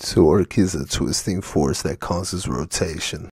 Torque is a twisting force that causes rotation.